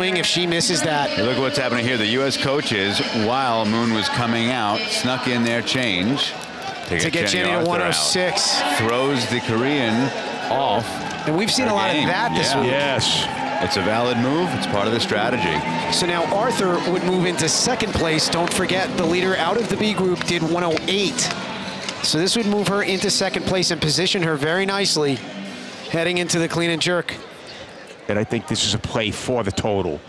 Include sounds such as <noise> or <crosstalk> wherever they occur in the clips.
if she misses that. Look what's happening here. The U.S. coaches, while Moon was coming out, snuck in their change to, to get Jenny, Jenny to 106. Out. Oh Throws the Korean off. And we've seen a lot game. of that this yeah. week. Yes. It's a valid move. It's part of the strategy. So now Arthur would move into second place. Don't forget, the leader out of the B group did 108. So this would move her into second place and position her very nicely heading into the clean and jerk. And I think this is a play for the total.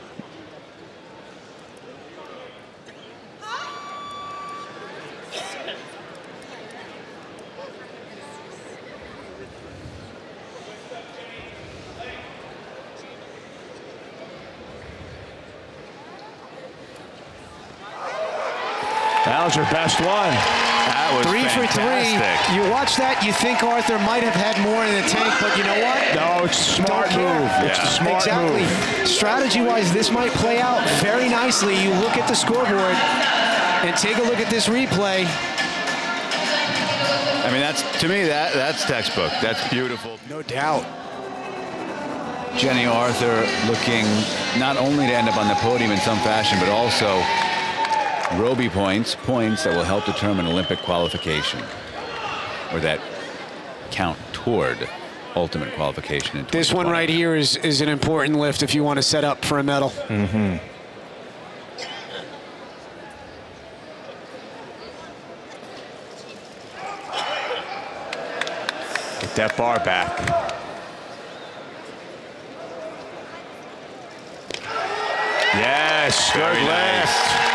That was her best one. That was three fantastic. for three. You watch that, you think Arthur might have had more in the tank, but you know what? No, it's a smart move. Yeah. It's a smart exactly. move. Strategy-wise, this might play out very nicely. You look at the scoreboard and take a look at this replay. I mean, that's to me that that's textbook. That's beautiful. No doubt. Jenny Arthur looking not only to end up on the podium in some fashion, but also Robi points, points that will help determine Olympic qualification, or that count toward ultimate qualification. this one right here is, is an important lift if you want to set up for a medal. Mm-hmm. Get that bar back. Yes, good lift.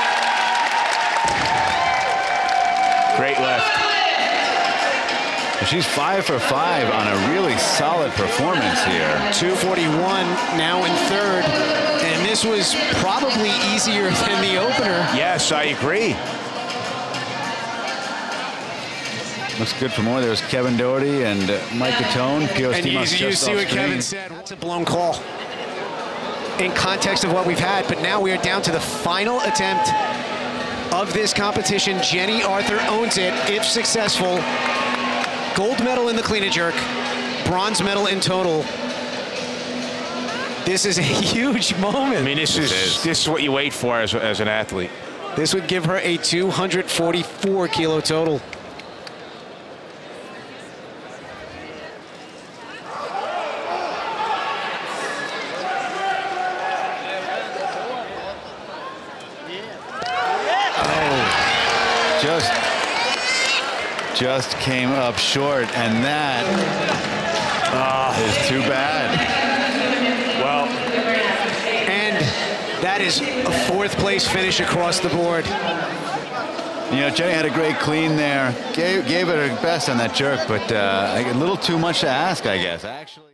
Great lift. She's five for five on a really solid performance here. 241 now in third. And this was probably easier <laughs> than the opener. Yes, I agree. Looks good for more. There's Kevin Doherty and uh, Mike Gattone. And you, you see what Kevin said. That's a blown call in context of what we've had. But now we are down to the final attempt of this competition. Jenny Arthur owns it, if successful. Gold medal in the clean and jerk, bronze medal in total. This is a <laughs> huge moment. I mean, this is, is. this is what you wait for as, as an athlete. This would give her a 244 kilo total. just just came up short, and that uh, is too bad. Well, and that is a fourth place finish across the board. You know, Jenny had a great clean there. Gave, gave it her best on that jerk, but uh, a little too much to ask, I guess. Actually.